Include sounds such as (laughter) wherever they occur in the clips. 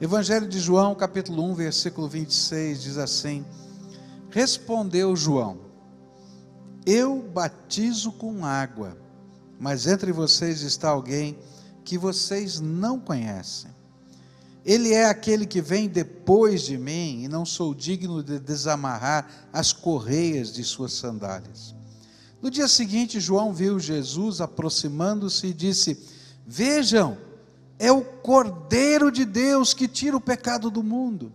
Evangelho de João, capítulo 1, versículo 26, diz assim: Respondeu João: Eu batizo com água, mas entre vocês está alguém que vocês não conhecem. Ele é aquele que vem depois de mim, e não sou digno de desamarrar as correias de suas sandálias. No dia seguinte, João viu Jesus aproximando-se e disse: Vejam, é o Cordeiro de Deus que tira o pecado do mundo.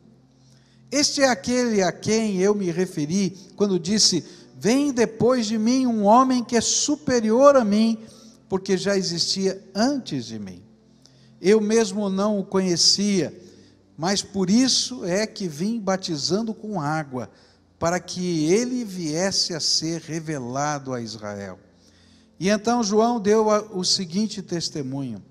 Este é aquele a quem eu me referi quando disse: Vem depois de mim um homem que é superior a mim, porque já existia antes de mim. Eu mesmo não o conhecia, mas por isso é que vim batizando com água, para que ele viesse a ser revelado a Israel. E então João deu o seguinte testemunho: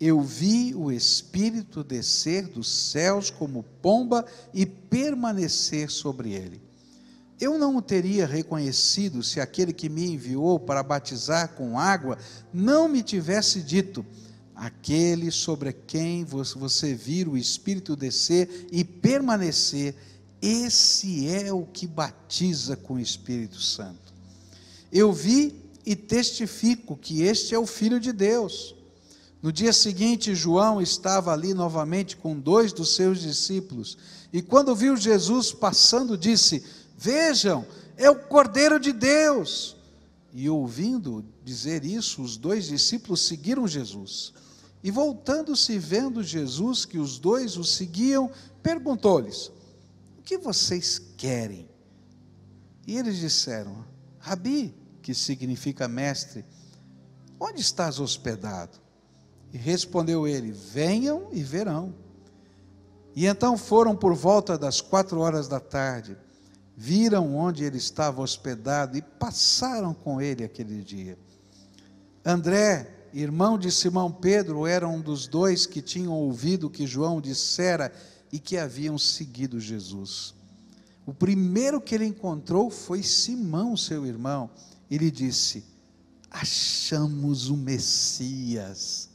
Eu vi o Espírito descer dos céus como pomba e permanecer sobre ele. Eu não o teria reconhecido se aquele que me enviou para batizar com água não me tivesse dito: Aquele sobre quem você vir o Espírito descer e permanecer, esse é o que batiza com o Espírito Santo. Eu vi e testifico que este é o Filho de Deus. No dia seguinte, João estava ali novamente com dois dos seus discípulos, e quando viu Jesus passando, disse: Vejam, é o Cordeiro de Deus. E ouvindo dizer isso, os dois discípulos seguiram Jesus. E voltando-se, vendo Jesus que os dois o seguiam, perguntou-lhes: O que vocês querem? E eles disseram: Rabi, que significa mestre, onde estás hospedado? E respondeu ele: Venham e verão. E então foram por volta das quatro horas da tarde, viram onde ele estava hospedado e passaram com ele aquele dia. André, irmão de Simão Pedro, era um dos dois que tinham ouvido o que João dissera e que haviam seguido Jesus. O primeiro que ele encontrou foi Simão, seu irmão ele disse: Achamos o Messias,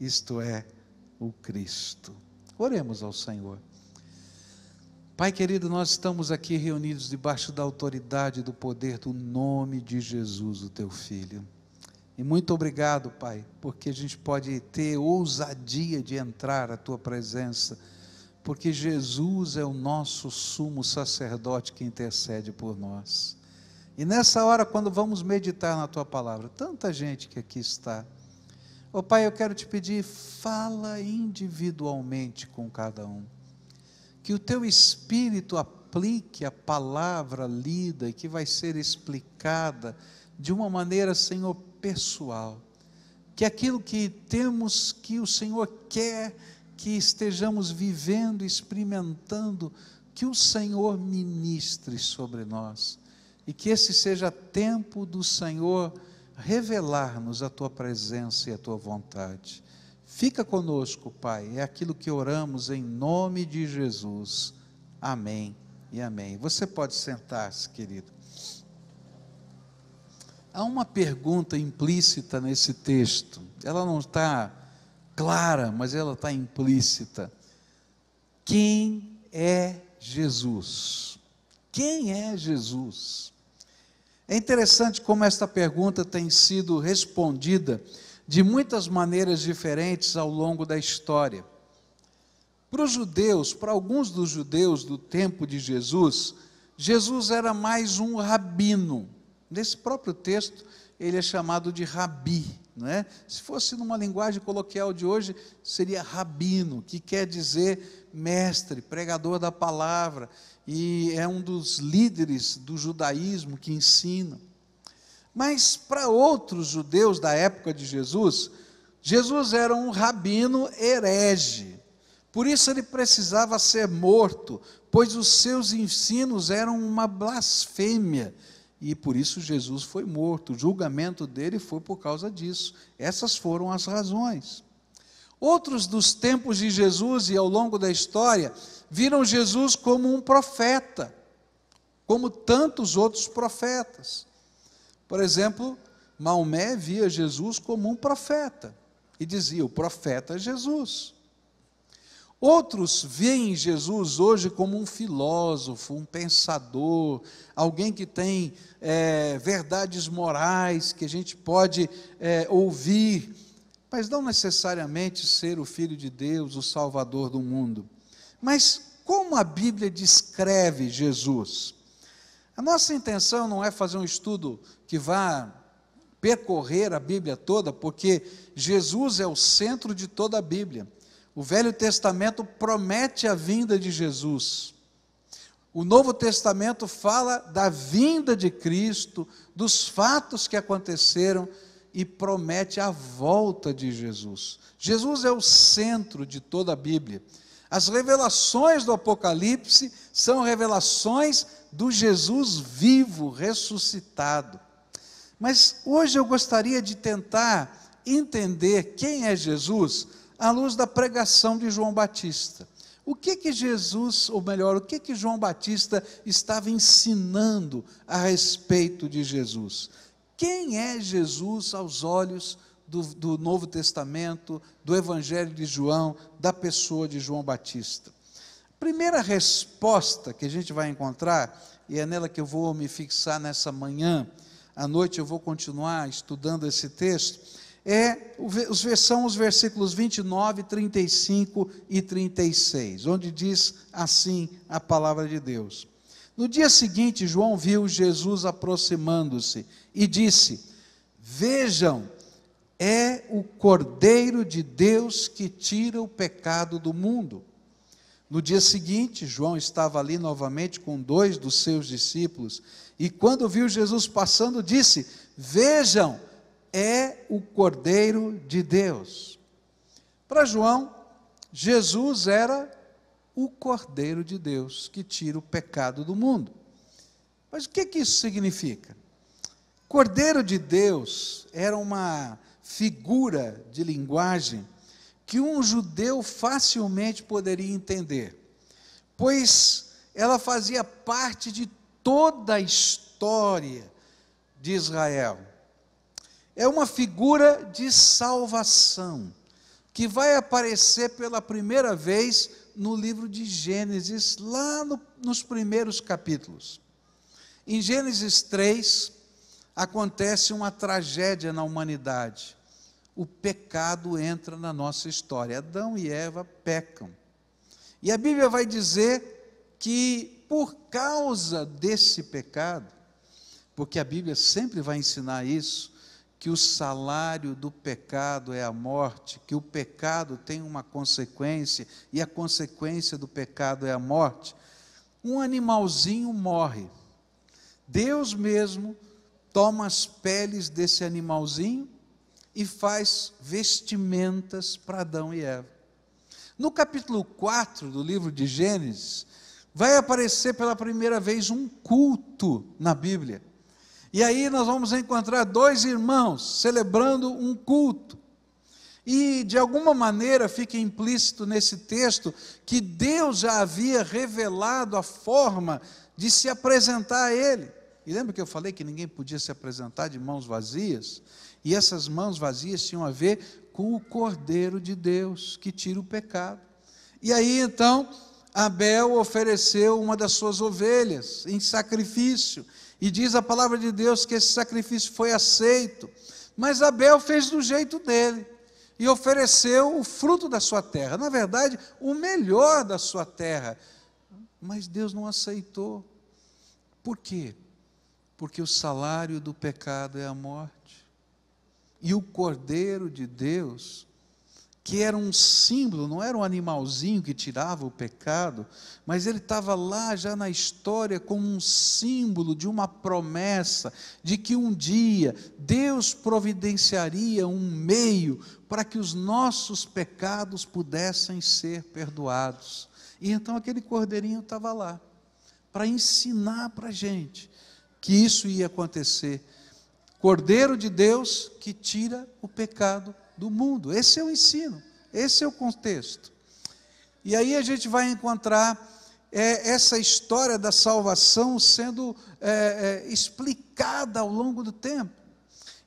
isto é, o Cristo. Oremos ao Senhor. Pai querido, nós estamos aqui reunidos debaixo da autoridade do poder do nome de Jesus, o teu Filho. E muito obrigado, Pai, porque a gente pode ter ousadia de entrar à tua presença, porque Jesus é o nosso sumo sacerdote que intercede por nós. E nessa hora, quando vamos meditar na tua palavra, tanta gente que aqui está. Ô oh, Pai, eu quero te pedir, fala individualmente com cada um. Que o teu espírito aplique a palavra lida e que vai ser explicada de uma maneira, Senhor, pessoal. Que aquilo que temos, que o Senhor quer que estejamos vivendo, experimentando, que o Senhor ministre sobre nós e que esse seja tempo do Senhor revelar-nos a tua presença e a tua vontade. Fica conosco, Pai, é aquilo que oramos em nome de Jesus. Amém e amém. Você pode sentar-se, querido. Há uma pergunta implícita nesse texto, ela não está clara, mas ela está implícita. Quem é Jesus? Quem é Jesus? É interessante como esta pergunta tem sido respondida de muitas maneiras diferentes ao longo da história. Para os judeus, para alguns dos judeus do tempo de Jesus, Jesus era mais um rabino. Nesse próprio texto, ele é chamado de rabi. Não é? Se fosse numa linguagem coloquial de hoje, seria rabino, que quer dizer mestre, pregador da palavra e é um dos líderes do judaísmo que ensina. Mas para outros judeus da época de Jesus, Jesus era um rabino herege. Por isso ele precisava ser morto, pois os seus ensinos eram uma blasfêmia. E por isso Jesus foi morto. O julgamento dele foi por causa disso. Essas foram as razões. Outros dos tempos de Jesus e ao longo da história viram Jesus como um profeta, como tantos outros profetas. Por exemplo, Maomé via Jesus como um profeta e dizia: o profeta é Jesus. Outros veem Jesus hoje como um filósofo, um pensador, alguém que tem é, verdades morais que a gente pode é, ouvir, mas não necessariamente ser o Filho de Deus, o Salvador do mundo. Mas como a Bíblia descreve Jesus? A nossa intenção não é fazer um estudo que vá percorrer a Bíblia toda, porque Jesus é o centro de toda a Bíblia. O Velho Testamento promete a vinda de Jesus. O Novo Testamento fala da vinda de Cristo, dos fatos que aconteceram e promete a volta de Jesus. Jesus é o centro de toda a Bíblia. As revelações do Apocalipse são revelações do Jesus vivo, ressuscitado. Mas hoje eu gostaria de tentar entender quem é Jesus à luz da pregação de João Batista. O que que Jesus, ou melhor, o que que João Batista estava ensinando a respeito de Jesus? Quem é Jesus aos olhos do, do Novo Testamento, do Evangelho de João, da pessoa de João Batista? Primeira resposta que a gente vai encontrar, e é nela que eu vou me fixar nessa manhã, à noite eu vou continuar estudando esse texto, é, são os versículos 29, 35 e 36, onde diz assim a palavra de Deus. No dia seguinte, João viu Jesus aproximando-se e disse: Vejam, é o Cordeiro de Deus que tira o pecado do mundo. No dia seguinte, João estava ali novamente com dois dos seus discípulos, e quando viu Jesus passando, disse: Vejam, é o Cordeiro de Deus. Para João, Jesus era o Cordeiro de Deus que tira o pecado do mundo. Mas o que, que isso significa? Cordeiro de Deus era uma figura de linguagem que um judeu facilmente poderia entender, pois ela fazia parte de toda a história de Israel é uma figura de salvação, que vai aparecer pela primeira vez no livro de Gênesis, lá no, nos primeiros capítulos. Em Gênesis 3, acontece uma tragédia na humanidade. O pecado entra na nossa história. Adão e Eva pecam. E a Bíblia vai dizer que, por causa desse pecado, porque a Bíblia sempre vai ensinar isso, que o salário do pecado é a morte, que o pecado tem uma consequência e a consequência do pecado é a morte, um animalzinho morre. Deus mesmo toma as peles desse animalzinho e faz vestimentas para Adão e Eva. No capítulo 4 do livro de Gênesis, vai aparecer pela primeira vez um culto na Bíblia. E aí nós vamos encontrar dois irmãos celebrando um culto. E de alguma maneira fica implícito nesse texto que Deus já havia revelado a forma de se apresentar a Ele. E lembra que eu falei que ninguém podia se apresentar de mãos vazias? E essas mãos vazias tinham a ver com o Cordeiro de Deus que tira o pecado. E aí então Abel ofereceu uma das suas ovelhas em sacrifício. E diz a palavra de Deus que esse sacrifício foi aceito. Mas Abel fez do jeito dele e ofereceu o fruto da sua terra, na verdade, o melhor da sua terra. Mas Deus não aceitou. Por quê? Porque o salário do pecado é a morte. E o Cordeiro de Deus que era um símbolo, não era um animalzinho que tirava o pecado, mas ele estava lá já na história como um símbolo de uma promessa de que um dia Deus providenciaria um meio para que os nossos pecados pudessem ser perdoados. E então aquele cordeirinho estava lá, para ensinar para a gente que isso ia acontecer. Cordeiro de Deus que tira o pecado do mundo. Esse é o ensino, esse é o contexto. E aí a gente vai encontrar é, essa história da salvação sendo é, é, explicada ao longo do tempo.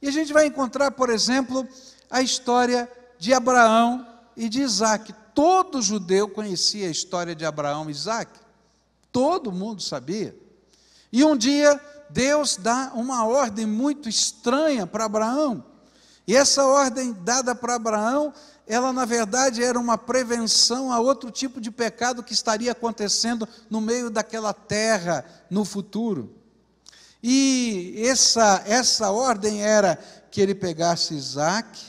E a gente vai encontrar, por exemplo, a história de Abraão e de Isaac. todo judeu conhecia a história de Abraão e Isaac. Todo mundo sabia. E um dia, Deus dá uma ordem muito estranha para Abraão. E essa ordem dada para Abraão, ela na verdade era uma prevenção a outro tipo de pecado que estaria acontecendo no meio daquela terra no futuro. E essa, essa ordem era que ele pegasse Isaac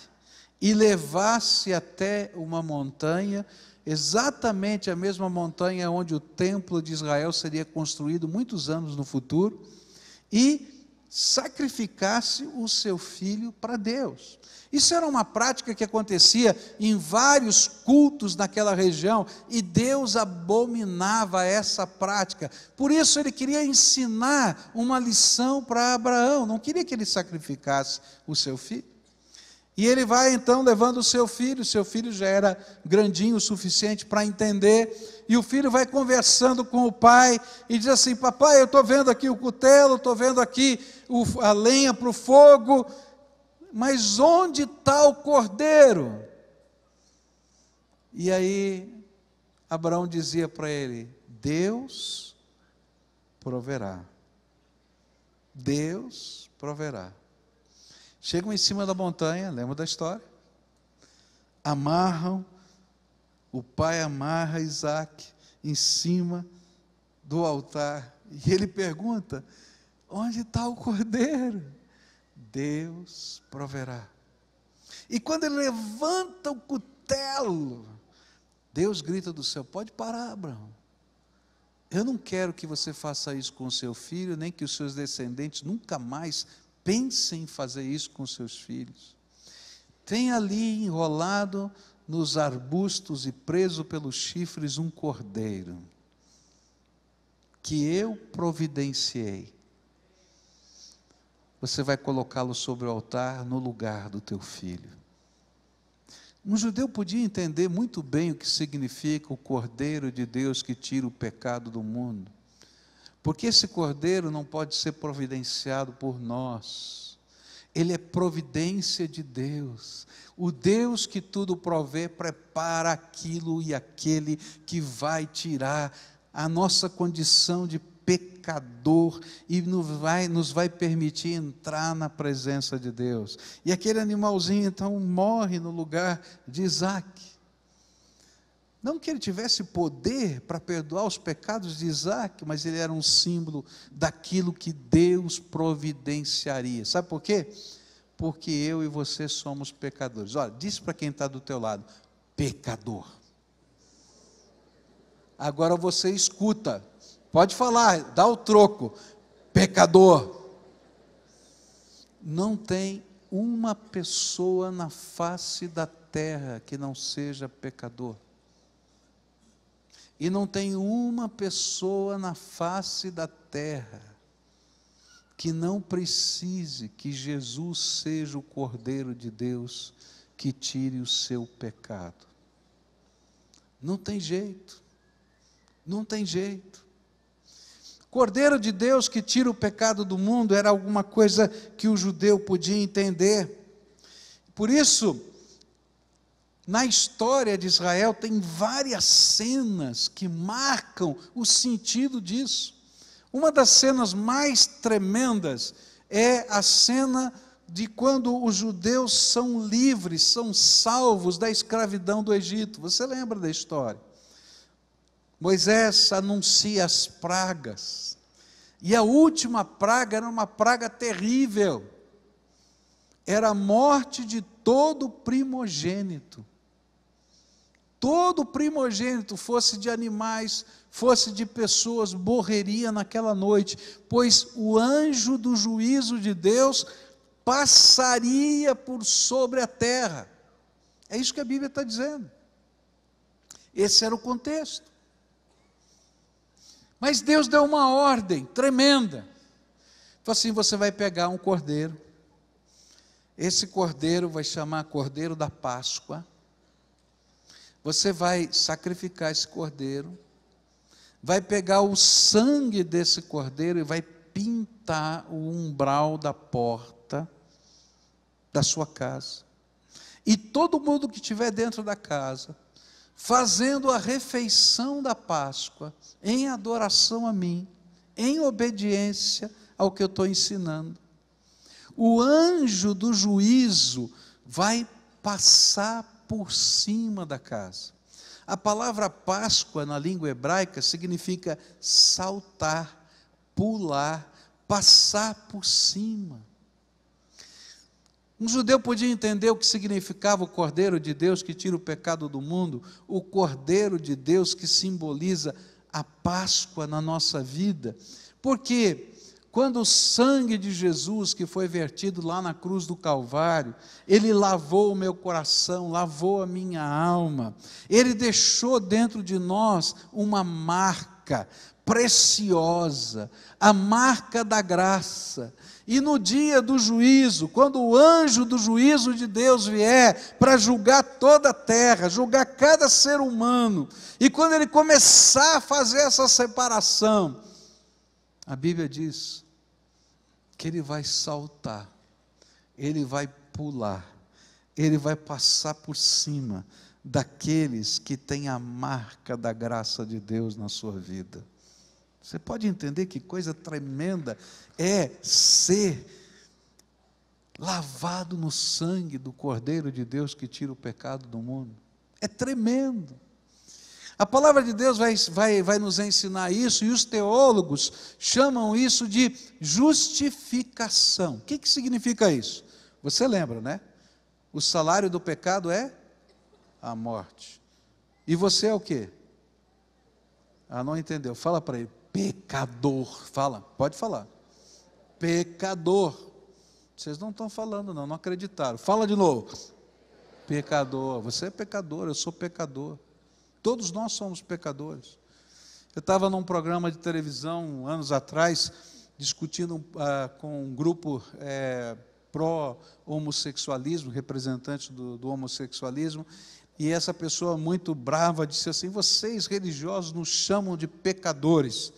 e levasse até uma montanha, exatamente a mesma montanha onde o templo de Israel seria construído muitos anos no futuro, e sacrificasse o seu filho para Deus. Isso era uma prática que acontecia em vários cultos naquela região e Deus abominava essa prática. Por isso ele queria ensinar uma lição para Abraão, não queria que ele sacrificasse o seu filho. E ele vai então levando o seu filho, o seu filho já era grandinho o suficiente para entender, e o filho vai conversando com o pai e diz assim: Papai, eu estou vendo aqui o cutelo, estou vendo aqui a lenha para o fogo, mas onde está o cordeiro? E aí Abraão dizia para ele: Deus proverá. Deus proverá. Chegam em cima da montanha, lembra da história? Amarram, o pai amarra Isaac em cima do altar. E ele pergunta: onde está o cordeiro? Deus proverá. E quando ele levanta o cutelo, Deus grita do céu: Pode parar, Abraão. Eu não quero que você faça isso com o seu filho, nem que os seus descendentes nunca mais pensem em fazer isso com seus filhos. Tem ali enrolado nos arbustos e preso pelos chifres um cordeiro, que eu providenciei você vai colocá-lo sobre o altar no lugar do teu filho. Um judeu podia entender muito bem o que significa o Cordeiro de Deus que tira o pecado do mundo, porque esse Cordeiro não pode ser providenciado por nós, ele é providência de Deus. O Deus que tudo provê prepara aquilo e aquele que vai tirar a nossa condição de pecador e nos vai, nos vai permitir entrar na presença de Deus. E aquele animalzinho então morre no lugar de Isaac. Não que ele tivesse poder para perdoar os pecados de Isaac, mas ele era um símbolo daquilo que Deus providenciaria. Sabe por quê? Porque eu e você somos pecadores. Olha, diz para quem está do teu lado: pecador. Agora você escuta, Pode falar, dá o troco. Pecador. Não tem uma pessoa na face da terra que não seja pecador. E não tem uma pessoa na face da terra que não precise que Jesus seja o Cordeiro de Deus que tire o seu pecado. Não tem jeito. Não tem jeito. Cordeiro de Deus que tira o pecado do mundo era alguma coisa que o judeu podia entender. Por isso, na história de Israel tem várias cenas que marcam o sentido disso. Uma das cenas mais tremendas é a cena de quando os judeus são livres, são salvos da escravidão do Egito. Você lembra da história? Moisés anuncia as pragas. E a última praga era uma praga terrível. Era a morte de todo primogênito. Todo primogênito, fosse de animais, fosse de pessoas, morreria naquela noite, pois o anjo do juízo de Deus passaria por sobre a terra. É isso que a Bíblia está dizendo. Esse era o contexto. Mas Deus deu uma ordem tremenda. Falou assim: você vai pegar um cordeiro, esse cordeiro vai chamar Cordeiro da Páscoa. Você vai sacrificar esse cordeiro, vai pegar o sangue desse cordeiro e vai pintar o umbral da porta da sua casa. E todo mundo que estiver dentro da casa fazendo a refeição da Páscoa em adoração a mim, em obediência ao que eu estou ensinando. O anjo do juízo vai passar por cima da casa. A palavra Páscoa na língua hebraica significa saltar, pular, passar por cima. Um judeu podia entender o que significava o Cordeiro de Deus que tira o pecado do mundo, o Cordeiro de Deus que simboliza a Páscoa na nossa vida, porque quando o sangue de Jesus, que foi vertido lá na cruz do Calvário, ele lavou o meu coração, lavou a minha alma, ele deixou dentro de nós uma marca preciosa, a marca da graça. E no dia do juízo, quando o anjo do juízo de Deus vier para julgar toda a terra, julgar cada ser humano, e quando ele começar a fazer essa separação, a Bíblia diz que ele vai saltar, ele vai pular, ele vai passar por cima daqueles que têm a marca da graça de Deus na sua vida. Você pode entender que coisa tremenda é ser lavado no sangue do Cordeiro de Deus que tira o pecado do mundo. É tremendo. A palavra de Deus vai, vai, vai nos ensinar isso, e os teólogos chamam isso de justificação. O que, que significa isso? Você lembra, né? O salário do pecado é a morte. E você é o quê? Ah, não entendeu. Fala para ele. Pecador. Fala, pode falar. Pecador. Vocês não estão falando, não, não acreditaram. Fala de novo. Pecador. Você é pecador, eu sou pecador. Todos nós somos pecadores. Eu estava num programa de televisão anos atrás, discutindo uh, com um grupo é, pró-homossexualismo, representante do, do homossexualismo, e essa pessoa muito brava disse assim: Vocês religiosos nos chamam de pecadores.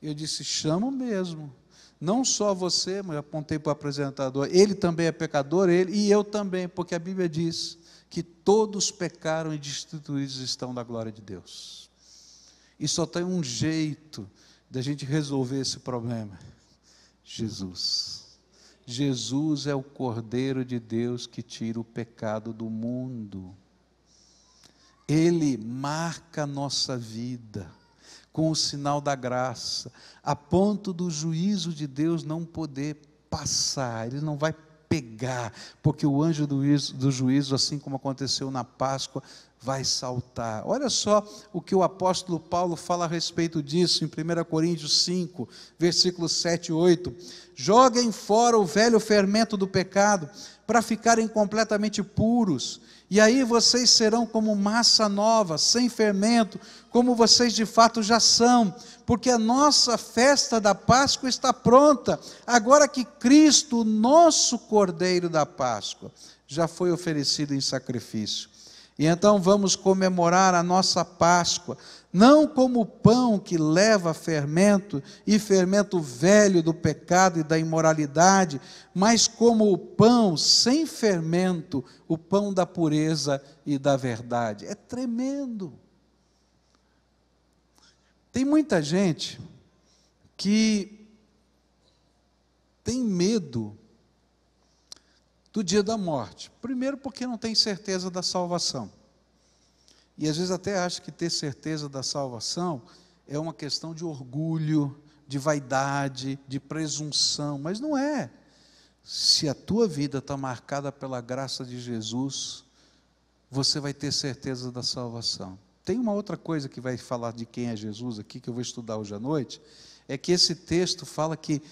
Eu disse: Chamam mesmo. Não só você, mas apontei para o apresentador, ele também é pecador, ele e eu também, porque a Bíblia diz que todos pecaram e destituídos estão da glória de Deus. E só tem um jeito da gente resolver esse problema: Jesus. Jesus é o Cordeiro de Deus que tira o pecado do mundo. Ele marca a nossa vida com o sinal da graça, a ponto do juízo de Deus não poder passar, ele não vai pegar, porque o anjo do juízo, do juízo, assim como aconteceu na Páscoa, vai saltar. Olha só o que o apóstolo Paulo fala a respeito disso em 1 Coríntios 5, versículos 7 e 8. Joguem fora o velho fermento do pecado, para ficarem completamente puros e aí vocês serão como massa nova, sem fermento, como vocês de fato já são, porque a nossa festa da Páscoa está pronta, agora que Cristo, o nosso Cordeiro da Páscoa, já foi oferecido em sacrifício. E então vamos comemorar a nossa Páscoa, não como o pão que leva fermento e fermento velho do pecado e da imoralidade, mas como o pão sem fermento, o pão da pureza e da verdade. É tremendo. Tem muita gente que tem medo do dia da morte. Primeiro, porque não tem certeza da salvação. E às vezes até acha que ter certeza da salvação é uma questão de orgulho, de vaidade, de presunção, mas não é. Se a tua vida está marcada pela graça de Jesus, você vai ter certeza da salvação. Tem uma outra coisa que vai falar de quem é Jesus aqui, que eu vou estudar hoje à noite, é que esse texto fala que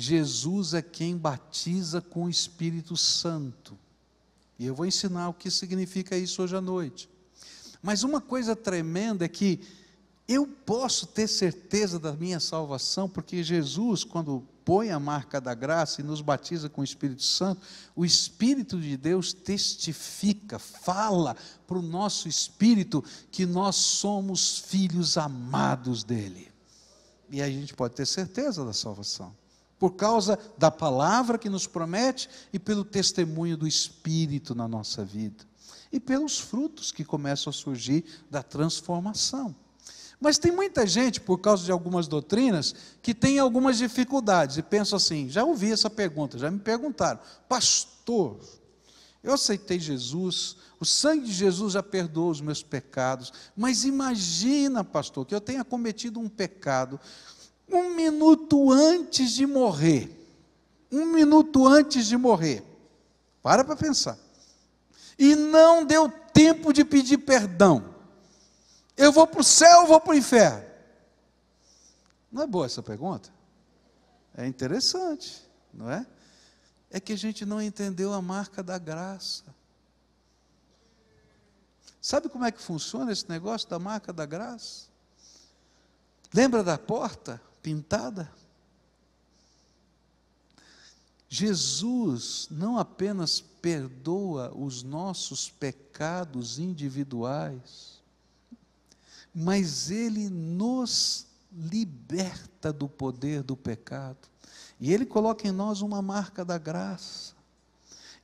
Jesus é quem batiza com o Espírito Santo. E eu vou ensinar o que significa isso hoje à noite. Mas uma coisa tremenda é que eu posso ter certeza da minha salvação, porque Jesus, quando põe a marca da graça e nos batiza com o Espírito Santo, o Espírito de Deus testifica, fala para o nosso espírito que nós somos filhos amados dele. E a gente pode ter certeza da salvação, por causa da palavra que nos promete e pelo testemunho do Espírito na nossa vida. e pelos frutos que começam a surgir da transformação. Mas tem muita gente, por causa de algumas doutrinas, que tem algumas dificuldades e pensa assim: já ouvi essa pergunta, já me perguntaram, pastor, eu aceitei Jesus, o sangue de Jesus já perdoou os meus pecados, mas imagina, pastor, que eu tenha cometido um pecado um minuto antes de morrer. Um minuto antes de morrer. Para para pensar. E não deu tempo de pedir perdão. Eu vou para o céu ou vou para o inferno? Não é boa essa pergunta? É interessante, não é? É que a gente não entendeu a marca da graça. Sabe como é que funciona esse negócio da marca da graça? Lembra da porta pintada? Jesus não apenas perdoa os nossos pecados individuais, mas ele nos liberta do poder do pecado. E ele coloca em nós uma marca da graça.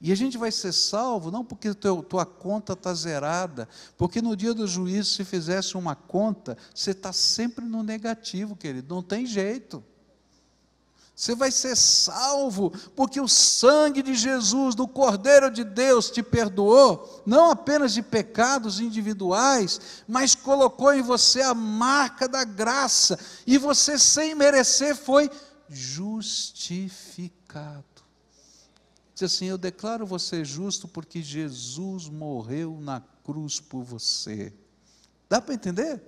E a gente vai ser salvo não porque teu, tua conta está zerada, porque no dia do juízo, se fizesse uma conta, você está sempre no negativo, querido, não tem jeito. Você vai ser salvo, porque o sangue de Jesus, do Cordeiro de Deus, te perdoou, não apenas de pecados individuais, mas colocou em você a marca da graça, e você, sem merecer, foi justificado. Diz assim: Eu declaro você justo porque Jesus morreu na cruz por você. Dá para entender?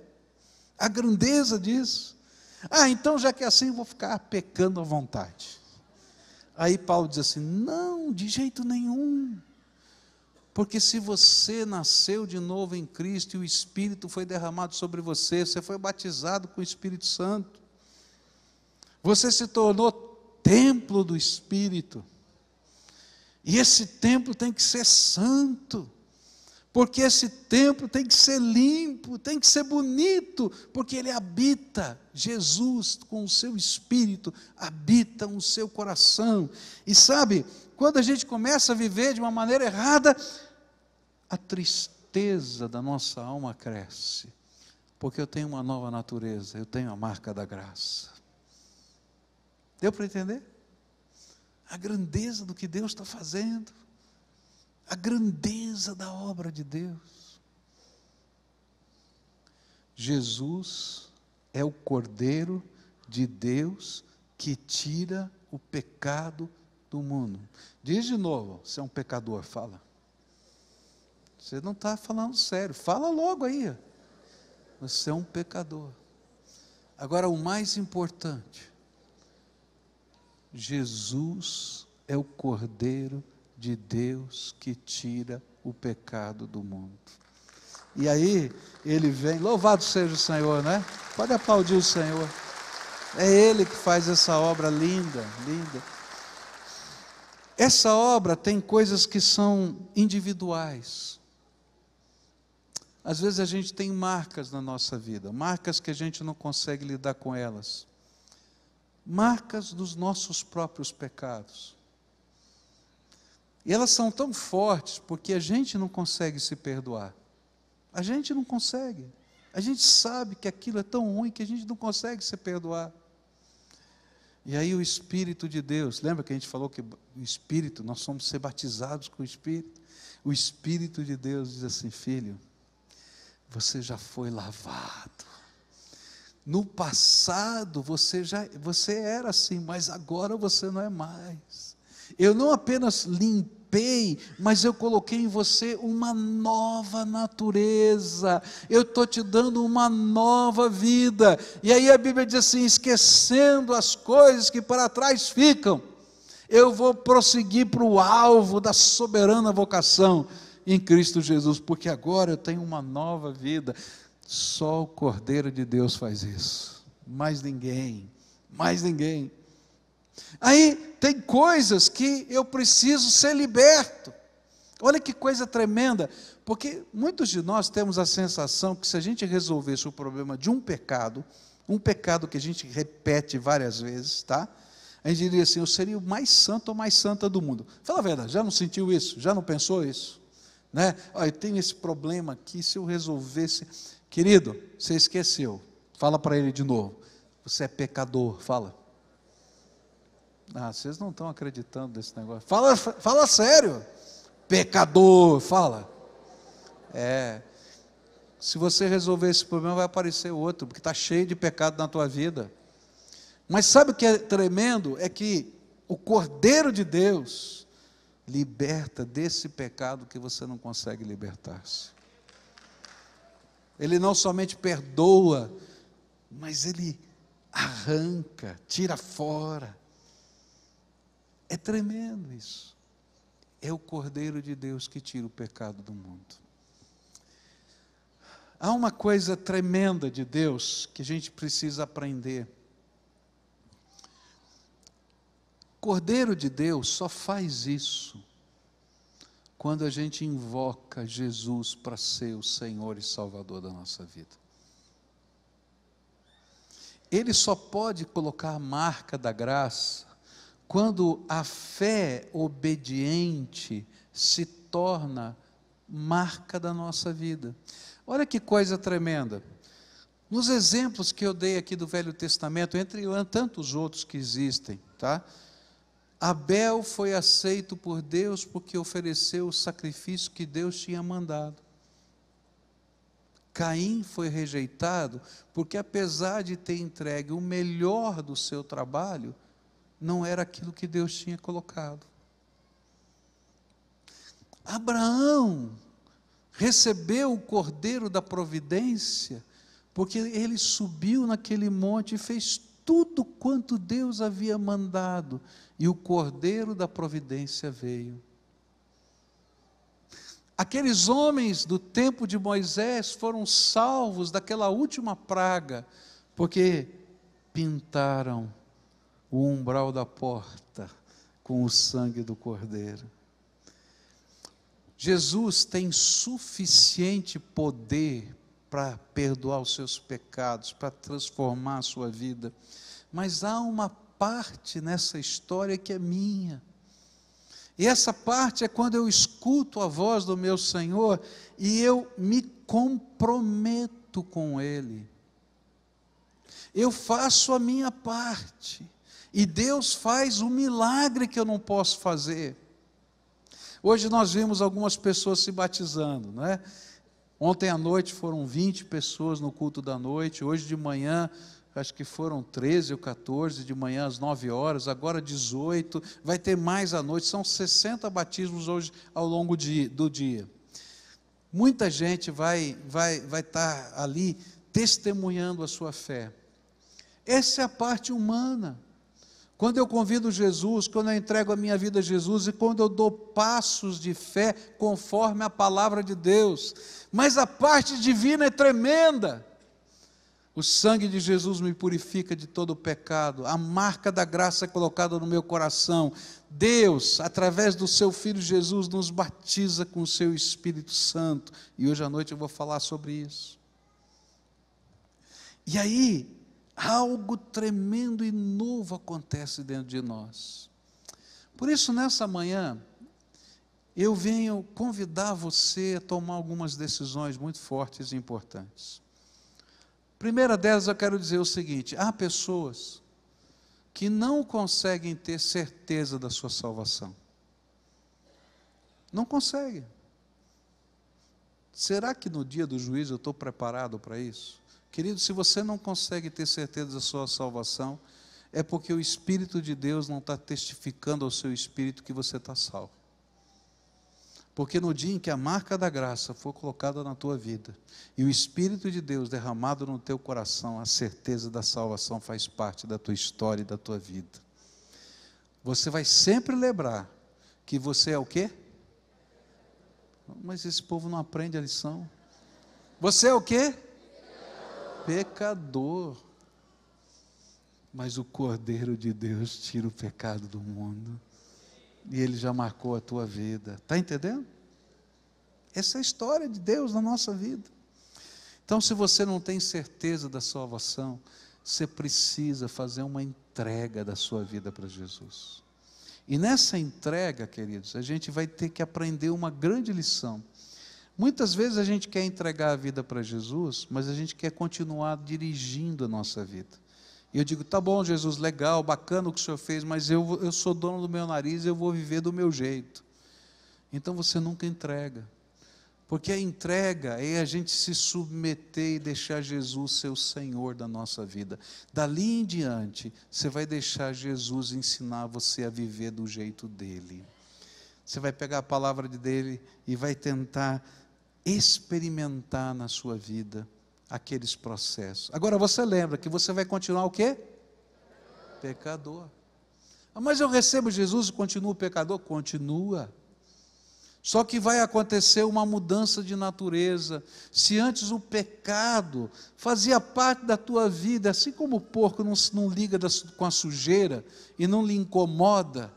A grandeza disso. Ah, então já que é assim, eu vou ficar pecando à vontade. Aí Paulo diz assim: não, de jeito nenhum. Porque se você nasceu de novo em Cristo e o Espírito foi derramado sobre você, você foi batizado com o Espírito Santo, você se tornou templo do Espírito, e esse templo tem que ser santo porque esse templo tem que ser limpo, tem que ser bonito, porque ele habita, Jesus com o seu espírito, habita o seu coração. E sabe, quando a gente começa a viver de uma maneira errada, a tristeza da nossa alma cresce, porque eu tenho uma nova natureza, eu tenho a marca da graça. Deu para entender? A grandeza do que Deus está fazendo a grandeza da obra de Deus. Jesus é o Cordeiro de Deus que tira o pecado do mundo. Diz de novo, você é um pecador, fala. Você não está falando sério, fala logo aí. Você é um pecador. Agora, o mais importante, Jesus é o Cordeiro de Deus que tira o pecado do mundo. E aí ele vem, louvado seja o Senhor, né? Pode aplaudir o Senhor. É Ele que faz essa obra linda, linda. Essa obra tem coisas que são individuais. Às vezes a gente tem marcas na nossa vida, marcas que a gente não consegue lidar com elas, marcas dos nossos próprios pecados. E elas são tão fortes porque a gente não consegue se perdoar. A gente não consegue. A gente sabe que aquilo é tão ruim que a gente não consegue se perdoar. E aí o Espírito de Deus, lembra que a gente falou que o Espírito, nós somos ser batizados com o Espírito? O Espírito de Deus diz assim: filho, você já foi lavado. No passado você já você era assim, mas agora você não é mais. Eu não apenas limpei, mas eu coloquei em você uma nova natureza. Eu estou te dando uma nova vida. E aí a Bíblia diz assim: esquecendo as coisas que para trás ficam, eu vou prosseguir para o alvo da soberana vocação em Cristo Jesus, porque agora eu tenho uma nova vida. Só o Cordeiro de Deus faz isso. Mais ninguém, mais ninguém. Aí tem coisas que eu preciso ser liberto. Olha que coisa tremenda, porque muitos de nós temos a sensação que se a gente resolvesse o problema de um pecado, um pecado que a gente repete várias vezes, tá? A gente diria assim: eu seria o mais santo ou mais santa do mundo. Fala a verdade, já não sentiu isso? Já não pensou isso? Né? Olha, eu tenho esse problema aqui, se eu resolvesse. Querido, você esqueceu. Fala para ele de novo. Você é pecador, fala. Ah, vocês não estão acreditando nesse negócio. Fala, fala sério. Pecador, fala. É. Se você resolver esse problema, vai aparecer outro, porque está cheio de pecado na tua vida. Mas sabe o que é tremendo? É que o Cordeiro de Deus liberta desse pecado que você não consegue libertar-se. Ele não somente perdoa, mas ele arranca, tira fora. É tremendo isso. É o Cordeiro de Deus que tira o pecado do mundo. Há uma coisa tremenda de Deus que a gente precisa aprender. Cordeiro de Deus só faz isso quando a gente invoca Jesus para ser o Senhor e Salvador da nossa vida. Ele só pode colocar a marca da graça quando a fé obediente se torna marca da nossa vida. Olha que coisa tremenda. Nos exemplos que eu dei aqui do Velho Testamento, entre tantos outros que existem, tá? Abel foi aceito por Deus porque ofereceu o sacrifício que Deus tinha mandado. Caim foi rejeitado porque, apesar de ter entregue o melhor do seu trabalho, não era aquilo que Deus tinha colocado. Abraão recebeu o cordeiro da providência porque ele subiu naquele monte e fez tudo quanto Deus havia mandado, e o cordeiro da providência veio. Aqueles homens do tempo de Moisés foram salvos daquela última praga, porque pintaram o umbral da porta com o sangue do cordeiro. Jesus tem suficiente poder para perdoar os seus pecados, para transformar a sua vida. Mas há uma parte nessa história que é minha. E essa parte é quando eu escuto a voz do meu Senhor e eu me comprometo com Ele. Eu faço a minha parte. E Deus faz o milagre que eu não posso fazer. Hoje nós vimos algumas pessoas se batizando, não é? Ontem à noite foram 20 pessoas no culto da noite, hoje de manhã acho que foram 13 ou 14 de manhã às 9 horas, agora 18, vai ter mais à noite, são 60 batismos hoje ao longo de, do dia. Muita gente vai vai vai estar tá ali testemunhando a sua fé. Essa é a parte humana. Quando eu convido Jesus, quando eu entrego a minha vida a Jesus e quando eu dou passos de fé conforme a palavra de Deus. Mas a parte divina é tremenda. O sangue de Jesus me purifica de todo o pecado. A marca da graça é colocada no meu coração. Deus, através do seu filho Jesus, nos batiza com o seu Espírito Santo. E hoje à noite eu vou falar sobre isso. E aí, algo tremendo e novo acontece dentro de nós. Por isso, nessa manhã, eu venho convidar você a tomar algumas decisões muito fortes e importantes. Primeira delas, eu quero dizer o seguinte: há pessoas que não conseguem ter certeza da sua salvação. Não conseguem. Será que no dia do juízo eu estou preparado para isso? Querido, se você não consegue ter certeza da sua salvação, é porque o Espírito de Deus não está testificando ao seu espírito que você está salvo. Porque no dia em que a marca da graça for colocada na tua vida e o Espírito de Deus derramado no teu coração, a certeza da salvação faz parte da tua história e da tua vida. Você vai sempre lembrar que você é o quê? Mas esse povo não aprende a lição. Você é o quê? Pecador. Mas o Cordeiro de Deus tira o pecado do mundo. E ele já marcou a tua vida. Está entendendo? Essa é a história de Deus na nossa vida. Então, se você não tem certeza da salvação, você precisa fazer uma entrega da sua vida para Jesus. E nessa entrega, queridos, a gente vai ter que aprender uma grande lição Muitas vezes a gente quer entregar a vida para Jesus, mas a gente quer continuar dirigindo a nossa vida. E eu digo, tá bom, Jesus, legal, bacana o que o Senhor fez, mas eu, eu sou dono do meu nariz, eu vou viver do meu jeito. Então você nunca entrega. Porque a entrega é a gente se submeter e deixar Jesus ser o Senhor da nossa vida. Dali em diante, você vai deixar Jesus ensinar você a viver do jeito dele. Você vai pegar a palavra dele e vai tentar experimentar na sua vida aqueles processos. Agora você lembra que você vai continuar o quê? Pecador. Ah, mas eu recebo Jesus e continuo pecador? Continua. Só que vai acontecer uma mudança de natureza. Se antes o pecado fazia parte da tua vida, assim como o porco não, não liga com a sujeira e não lhe incomoda,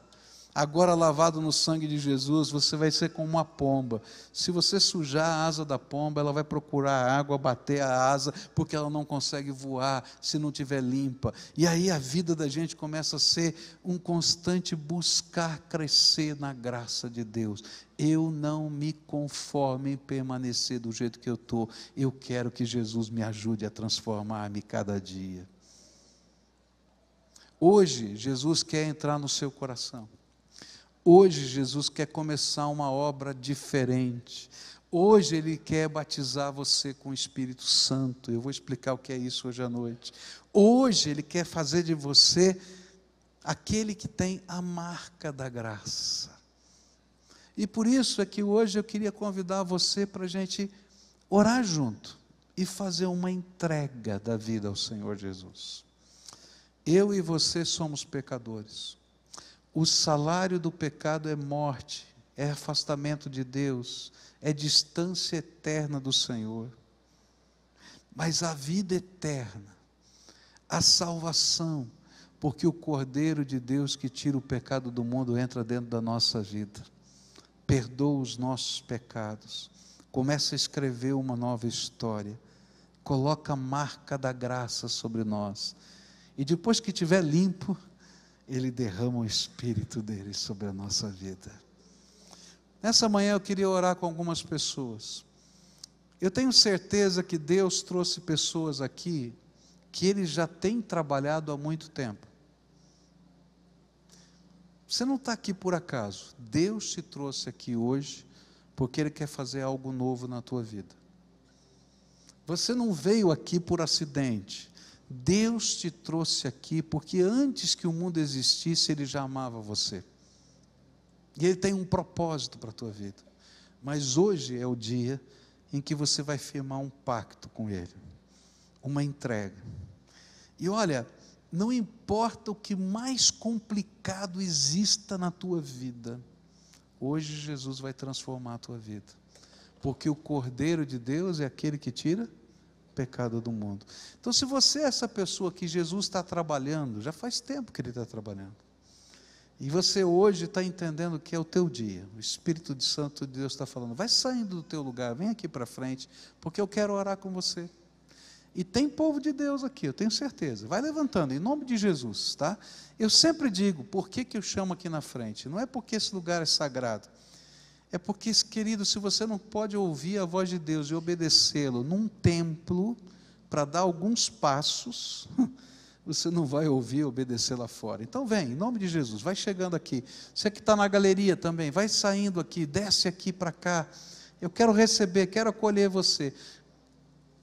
Agora, lavado no sangue de Jesus, você vai ser como uma pomba. Se você sujar a asa da pomba, ela vai procurar água, bater a asa, porque ela não consegue voar se não tiver limpa. E aí a vida da gente começa a ser um constante buscar crescer na graça de Deus. Eu não me conformo em permanecer do jeito que eu estou. Eu quero que Jesus me ajude a transformar-me cada dia. Hoje, Jesus quer entrar no seu coração. Hoje Jesus quer começar uma obra diferente. Hoje Ele quer batizar você com o Espírito Santo. Eu vou explicar o que é isso hoje à noite. Hoje Ele quer fazer de você aquele que tem a marca da graça. E por isso é que hoje eu queria convidar você para a gente orar junto e fazer uma entrega da vida ao Senhor Jesus. Eu e você somos pecadores. O salário do pecado é morte, é afastamento de Deus, é distância eterna do Senhor. Mas a vida eterna, a salvação, porque o Cordeiro de Deus que tira o pecado do mundo entra dentro da nossa vida, perdoa os nossos pecados, começa a escrever uma nova história, coloca a marca da graça sobre nós, e depois que estiver limpo, ele derrama o Espírito dele sobre a nossa vida. Nessa manhã eu queria orar com algumas pessoas. Eu tenho certeza que Deus trouxe pessoas aqui que Ele já tem trabalhado há muito tempo. Você não está aqui por acaso. Deus te trouxe aqui hoje porque Ele quer fazer algo novo na tua vida. Você não veio aqui por acidente. Deus te trouxe aqui porque antes que o mundo existisse, Ele já amava você. E Ele tem um propósito para a tua vida. Mas hoje é o dia em que você vai firmar um pacto com Ele, uma entrega. E olha, não importa o que mais complicado exista na tua vida, hoje Jesus vai transformar a tua vida. Porque o Cordeiro de Deus é aquele que tira pecado do mundo. Então, se você é essa pessoa que Jesus está trabalhando, já faz tempo que Ele está trabalhando, e você hoje está entendendo que é o teu dia, o Espírito de Santo de Deus está falando, vai saindo do teu lugar, vem aqui para frente, porque eu quero orar com você. E tem povo de Deus aqui, eu tenho certeza. Vai levantando, em nome de Jesus, tá? Eu sempre digo, por que, que eu chamo aqui na frente? Não é porque esse lugar é sagrado, é porque, querido, se você não pode ouvir a voz de Deus e obedecê-lo num templo, para dar alguns passos, (laughs) você não vai ouvir e obedecer lá fora. Então vem, em nome de Jesus, vai chegando aqui. Você que está na galeria também, vai saindo aqui, desce aqui para cá. Eu quero receber, quero acolher você.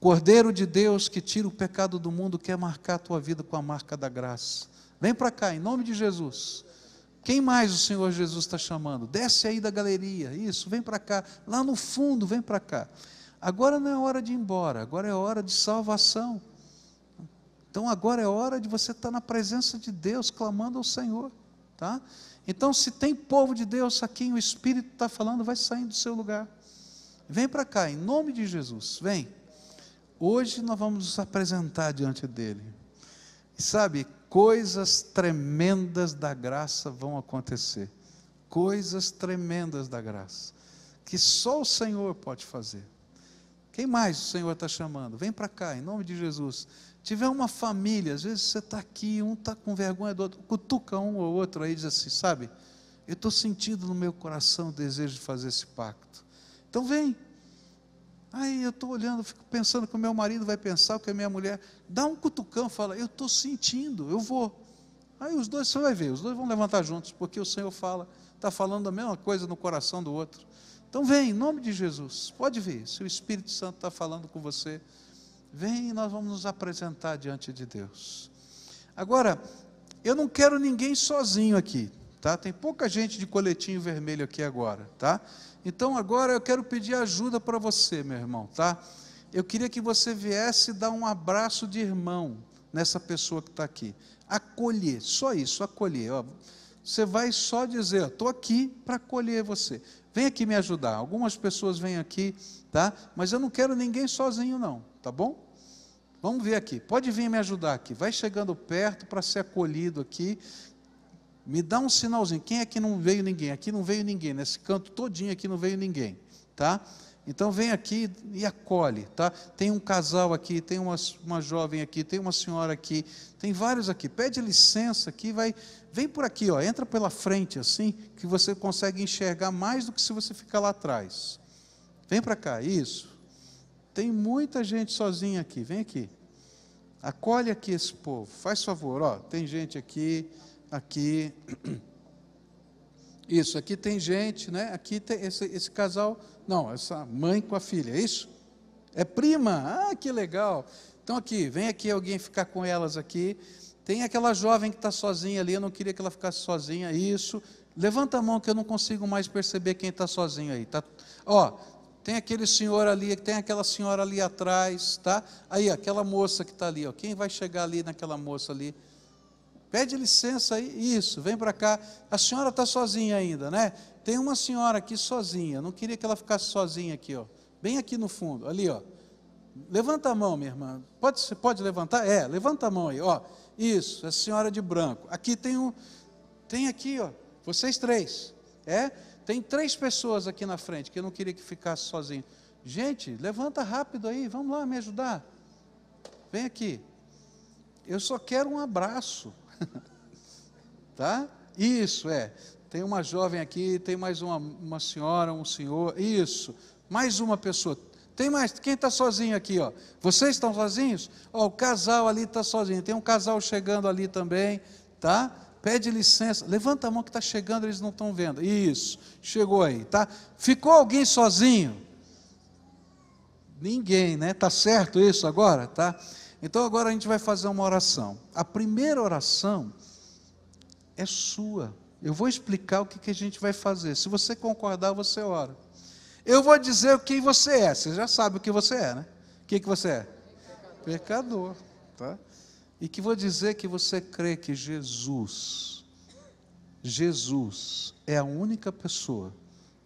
Cordeiro de Deus que tira o pecado do mundo, quer marcar a tua vida com a marca da graça. Vem para cá, em nome de Jesus. Quem mais o Senhor Jesus está chamando? Desce aí da galeria, isso, vem para cá, lá no fundo, vem para cá. Agora não é hora de ir embora, agora é hora de salvação. Então agora é hora de você estar na presença de Deus, clamando ao Senhor, tá? Então, se tem povo de Deus aqui, o Espírito está falando, vai saindo do seu lugar. Vem para cá, em nome de Jesus, vem. Hoje nós vamos nos apresentar diante dele. E sabe, coisas tremendas da graça vão acontecer. Coisas tremendas da graça. Que só o Senhor pode fazer. Quem mais o Senhor está chamando? Vem para cá, em nome de Jesus. Tiver uma família, às vezes você está aqui, um está com vergonha do outro, cutuca um ou outro aí e diz assim: sabe, eu estou sentindo no meu coração o desejo de fazer esse pacto. Então vem, Aí eu estou olhando, fico pensando que o meu marido vai pensar, o que a minha mulher. Dá um cutucão, fala, eu estou sentindo, eu vou. Aí os dois, você vai ver, os dois vão levantar juntos, porque o Senhor fala, está falando a mesma coisa no coração do outro. Então vem, em nome de Jesus, pode vir, se o Espírito Santo está falando com você, vem e nós vamos nos apresentar diante de Deus. Agora, eu não quero ninguém sozinho aqui, tá? Tem pouca gente de coletinho vermelho aqui agora, tá? Então agora eu quero pedir ajuda para você, meu irmão, tá? Eu queria que você viesse dar um abraço de irmão nessa pessoa que está aqui. Acolher, só isso, acolher. Ó. Você vai só dizer, estou aqui para acolher você. Vem aqui me ajudar. Algumas pessoas vêm aqui, tá? Mas eu não quero ninguém sozinho, não, tá bom? Vamos ver aqui. Pode vir me ajudar aqui. Vai chegando perto para ser acolhido aqui. Me dá um sinalzinho. Quem aqui não veio ninguém? Aqui não veio ninguém. Nesse canto todinho aqui não veio ninguém, tá? Então vem aqui e acolhe, tá? Tem um casal aqui, tem uma, uma jovem aqui, tem uma senhora aqui, tem vários aqui. Pede licença aqui, vai, vem por aqui, ó, entra pela frente assim, que você consegue enxergar mais do que se você ficar lá atrás. Vem para cá, isso. Tem muita gente sozinha aqui, vem aqui. Acolhe aqui esse povo, faz favor, ó, tem gente aqui, aqui. (clears throat) Isso, aqui tem gente, né? Aqui tem esse, esse casal, não, essa mãe com a filha, é isso? É prima, ah, que legal. Então aqui, vem aqui alguém ficar com elas aqui. Tem aquela jovem que está sozinha ali, eu não queria que ela ficasse sozinha, isso. Levanta a mão que eu não consigo mais perceber quem está sozinho aí. Tá, ó, tem aquele senhor ali, tem aquela senhora ali atrás, tá? Aí, aquela moça que está ali, ó. Quem vai chegar ali naquela moça ali? Pede licença aí, isso, vem para cá. A senhora está sozinha ainda, né? Tem uma senhora aqui sozinha, não queria que ela ficasse sozinha aqui, ó. Bem aqui no fundo, ali, ó. Levanta a mão, minha irmã. Pode, você pode levantar? É, levanta a mão aí, ó. Isso, a senhora de branco. Aqui tem um, tem aqui, ó. Vocês três. É? Tem três pessoas aqui na frente que eu não queria que ficasse sozinho. Gente, levanta rápido aí, vamos lá me ajudar. Vem aqui. Eu só quero um abraço. (laughs) tá? Isso, é. Tem uma jovem aqui, tem mais uma, uma senhora, um senhor. Isso. Mais uma pessoa. Tem mais, quem está sozinho aqui? Ó? Vocês estão sozinhos? Ó, o casal ali está sozinho. Tem um casal chegando ali também, tá? Pede licença. Levanta a mão que está chegando, eles não estão vendo. Isso, chegou aí, tá? Ficou alguém sozinho? Ninguém, né? Tá certo isso agora, tá? Então agora a gente vai fazer uma oração. A primeira oração é sua. Eu vou explicar o que, que a gente vai fazer. Se você concordar, você ora. Eu vou dizer quem você é. Você já sabe o que você é, né? O que, que você é? Pecador. Pecador tá? E que vou dizer que você crê que Jesus, Jesus é a única pessoa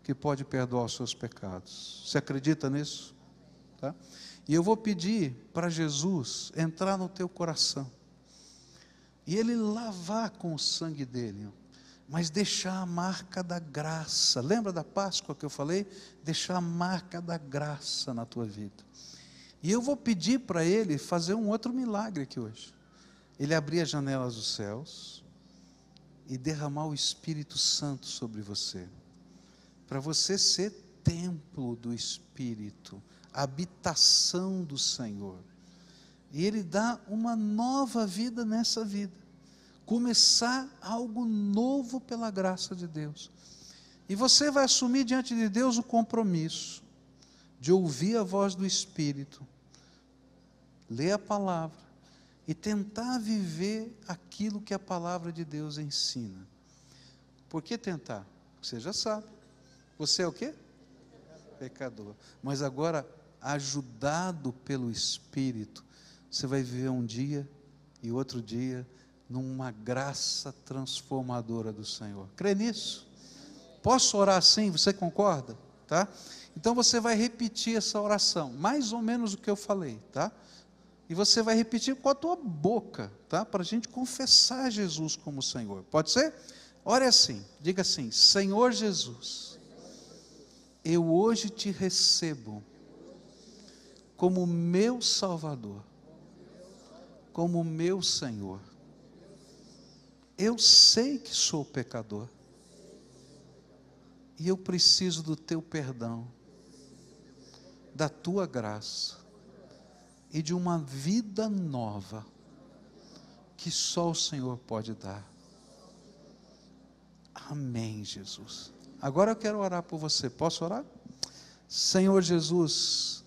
que pode perdoar os seus pecados. Você acredita nisso? Tá? E eu vou pedir para Jesus entrar no teu coração. E ele lavar com o sangue dele, mas deixar a marca da graça. Lembra da Páscoa que eu falei? Deixar a marca da graça na tua vida. E eu vou pedir para ele fazer um outro milagre aqui hoje. Ele abrir as janelas dos céus e derramar o Espírito Santo sobre você, para você ser templo do Espírito habitação do Senhor. E Ele dá uma nova vida nessa vida. Começar algo novo pela graça de Deus. E você vai assumir diante de Deus o compromisso de ouvir a voz do Espírito, ler a palavra e tentar viver aquilo que a palavra de Deus ensina. Por que tentar? Você já sabe. Você é o quê? Pecador. Mas agora ajudado pelo Espírito, você vai viver um dia e outro dia numa graça transformadora do Senhor. Crê nisso? Posso orar assim? Você concorda? Tá? Então você vai repetir essa oração, mais ou menos o que eu falei, tá? E você vai repetir com a tua boca, tá? Para a gente confessar Jesus como Senhor. Pode ser? Ore assim, diga assim: Senhor Jesus, eu hoje te recebo como meu Salvador, como meu Senhor. Eu sei que sou pecador e eu preciso do teu perdão. da tua graça e de uma vida nova que só o Senhor pode dar. Amém, Jesus. Agora eu quero orar por você. Posso orar? Senhor Jesus,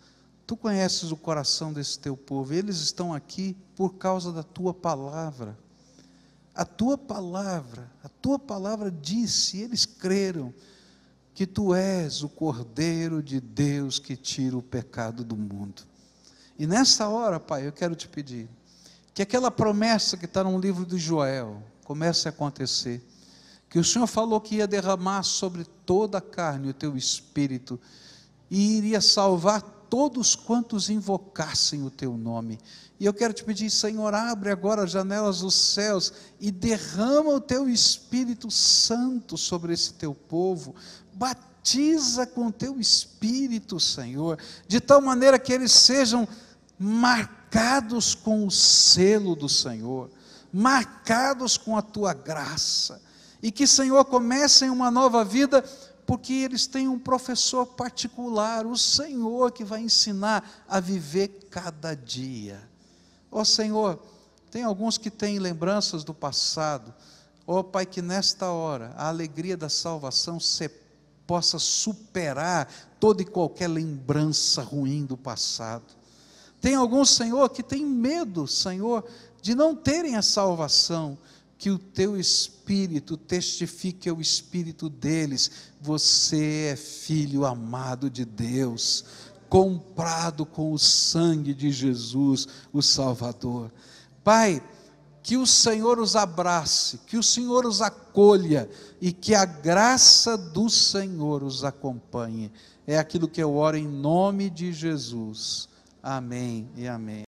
tu conheces o coração desse teu povo, eles estão aqui por causa da tua palavra. A tua palavra, a tua palavra disse, eles creram que tu és o Cordeiro de Deus que tira o pecado do mundo. E nessa hora, Pai, eu quero te pedir que aquela promessa que está no livro de Joel comece a acontecer. Que o Senhor falou que ia derramar sobre toda a carne o teu espírito e iria salvar todos quantos invocassem o teu nome. E eu quero te pedir, Senhor, abre agora as janelas dos céus e derrama o teu Espírito Santo sobre esse teu povo. Batiza com o teu Espírito, Senhor, de tal maneira que eles sejam marcados com o selo do Senhor, marcados com a tua graça. E que, Senhor, comecem uma nova vida porque eles têm um professor particular, o Senhor que vai ensinar a viver cada dia. Ó oh, Senhor, tem alguns que têm lembranças do passado. Ó oh, Pai, que nesta hora a alegria da salvação possa superar toda e qualquer lembrança ruim do passado. Tem alguns, Senhor, que têm medo, Senhor, de não terem a salvação que o teu espírito testifique ao espírito deles: você é filho amado de Deus, comprado com o sangue de Jesus, o Salvador. Pai, que o Senhor os abrace, que o Senhor os acolha e que a graça do Senhor os acompanhe. É aquilo que eu oro em nome de Jesus. Amém e amém.